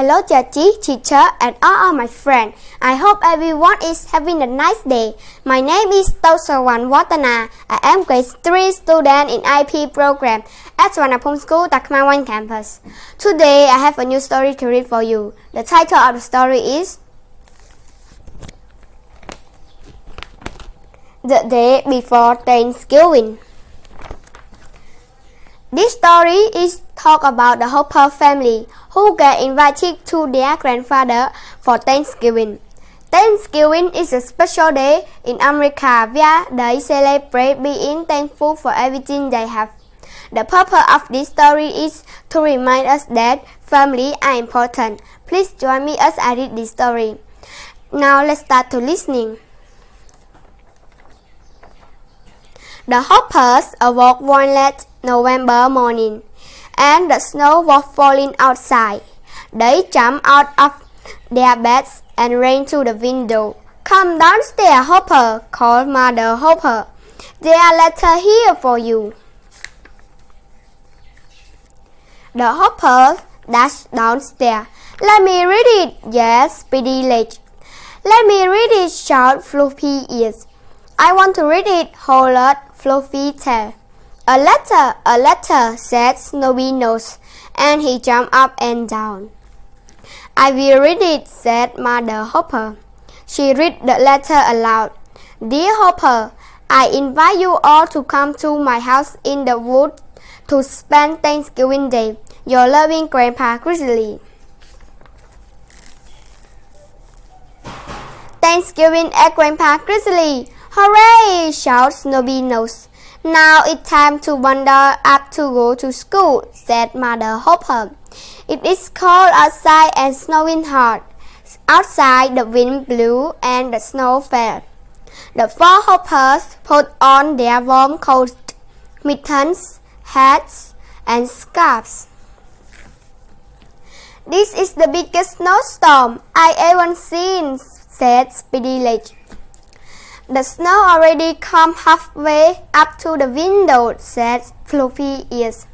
Hello Chachi, teacher and all my friends. I hope everyone is having a nice day. My name is Tosawan Watana. I am grade 3 student in IP program at Wanapong School, Takmawan campus. Today I have a new story to read for you. The title of the story is The Day Before Thanksgiving. This story is talk about the Hopper family who get invited to their grandfather for Thanksgiving. Thanksgiving is a special day in America where they celebrate being thankful for everything they have. The purpose of this story is to remind us that family are important. Please join me as I read this story. Now let's start to listening. The Hoppers awoke one late November morning, and the snow was falling outside. They jumped out of their beds and ran to the window. Come downstairs, Hopper, called Mother Hopper. There are letters here for you. The Hopper dashed downstairs. Let me read it, yes, Speedy Leg. Let me read it, shouted Fluffy Ears. I want to read it, hollered Fluffy Tail. A letter, a letter, said Snowy Nose, and he jumped up and down. I will read it, said Mother Hopper. She read the letter aloud. Dear Hopper, I invite you all to come to my house in the wood to spend Thanksgiving Day. Your loving Grandpa Grizzly. Thanksgiving at Grandpa Grizzly. Hooray! shouted Snowy Nose. Now it's time to wander up to go to school, said Mother Hopper. It is cold outside and snowing hard. Outside the wind blew and the snow fell. The four hoppers put on their warm coats, mittens, hats, and scarves. This is the biggest snowstorm I ever seen, said Speedy Leg. The snow already come halfway up to the window, said Fluffy Ears.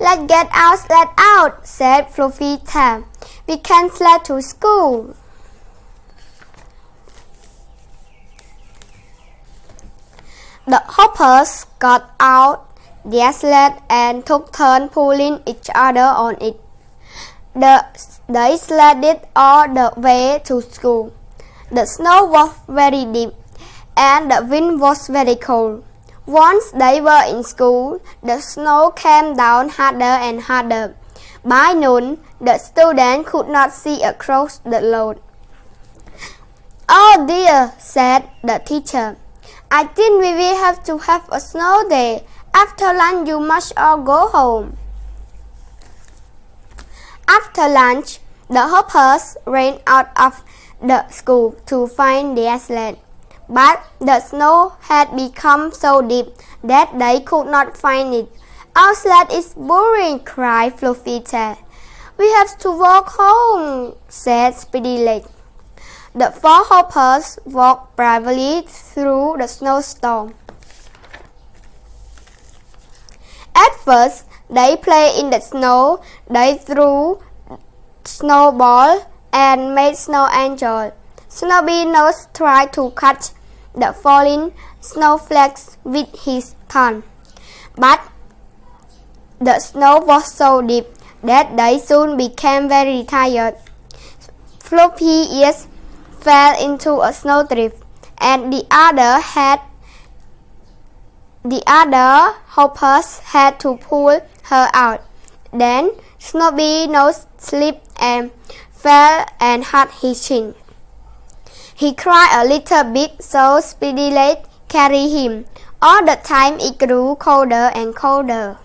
Let's get out, let out, said Fluffy Tail. We can't sled to school. The hoppers got out their sled and took turns pulling each other on it. The, they sledded all the way to school. The snow was very deep and the wind was very cold. Once they were in school, the snow came down harder and harder. By noon, the students could not see across the road. Oh dear, said the teacher. I think we will have to have a snow day. After lunch, you must all go home. After lunch, the hoppers ran out of the school to find their sled but the snow had become so deep that they could not find it. Sled is boring, cried Fluffy Tail. We have to walk home, said Speedy Leg. The four hoppers walked bravely through the snowstorm. At first, they played in the snow. They threw snowball and made snow angels. Snowy Nose tried to catch the falling snowflakes with his tongue, but the snow was so deep that they soon became very tired. Floppy Ears fell into a snowdrift, and the other had the other hoppers had to pull her out. Then Snowy Nose slipped and fell and hurt his chin. He cried a little bit so Speedy Leg carried him. All the time it grew colder and colder.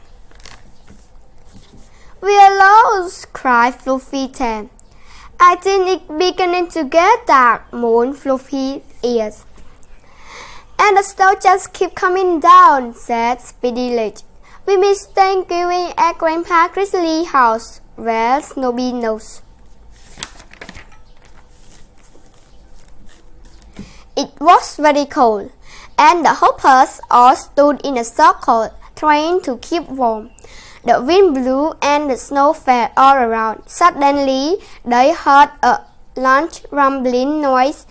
We are lost, cried Fluffy Tail. I think it's beginning to get dark, moaned Fluffy Ears. And the snow just keep coming down, said Speedy Leg. We miss Thanksgiving at Grandpa Grizzly's house, where Snowy Nose. It was very cold, and the hoppers all stood in a circle trying to keep warm. The wind blew and the snow fell all around. Suddenly, they heard a loud rumbling noise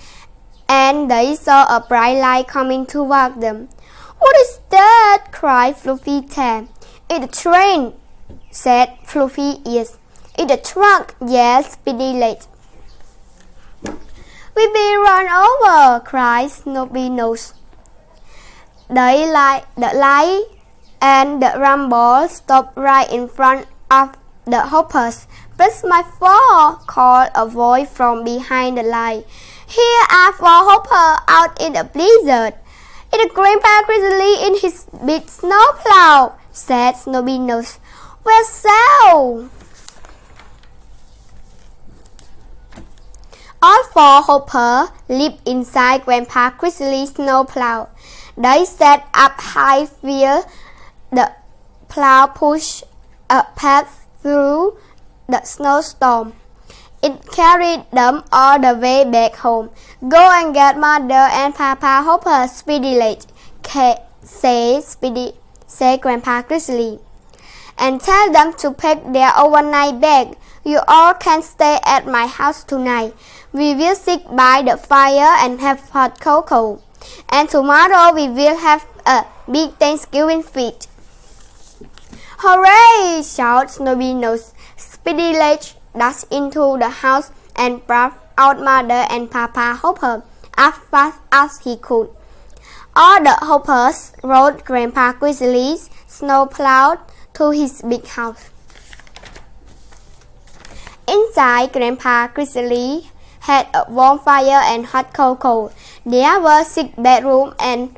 and they saw a bright light coming toward them. What is that? cried Fluffy Tam. It's a train, said Fluffy Ears. It's a truck, yes, Speedy Leg. We'll be run over, cried Snowy Nose. The light, the light and the rumble stopped right in front of the hoppers. Bless my fall, called a voice from behind the light. Here are four hoppers out in the blizzard. It's Grandpa Grizzly in his big snowplow, said Snowy Nose. Well, so? All four hoppers lived inside Grandpa Grizzly's snowplow. They set up high where the plow pushed a path through the snowstorm. It carried them all the way back home. Go and get mother and papa Hopper speedily, say Speedy, say Grandpa Grizzly, and tell them to pack their overnight bag. You all can stay at my house tonight. We will sit by the fire and have hot cocoa. And tomorrow we will have a big Thanksgiving feast. Hooray! shouts Snowy Nose. Speedy Leg dashed into the house and brought out Mother and Papa Hopper as fast as he could. All the hoppers rode Grandpa Grizzly's snowplow to his big house. Inside, Grandpa Grizzly had a warm fire and hot cocoa. There were six bedrooms and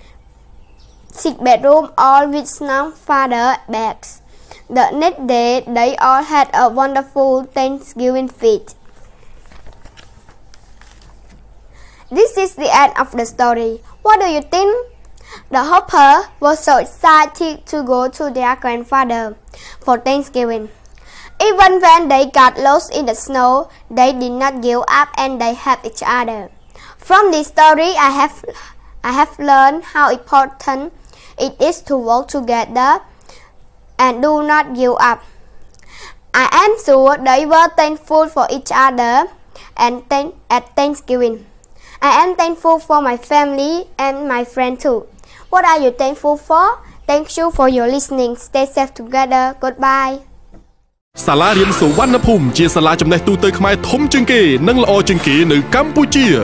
six bedrooms all with snow father beds. The next day, they all had a wonderful Thanksgiving feast. This is the end of the story. What do you think? The Hopper was so excited to go to their grandfather for Thanksgiving. Even when they got lost in the snow, they did not give up and they helped each other. From this story, I have, I have learned how important it is to work together and do not give up. I am sure they were thankful for each other and thank, at Thanksgiving. I am thankful for my family and my friends too. What are you thankful for? Thank you for your listening. Stay safe together. Goodbye. សាលារៀនសុវណ្ណភូមិជាសាលាចំណេះទូទៅខ្មែរធំជាងគេ និងល្អជាងគេនៅកម្ពុជា